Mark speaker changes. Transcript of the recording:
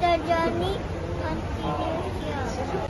Speaker 1: The journey continues here.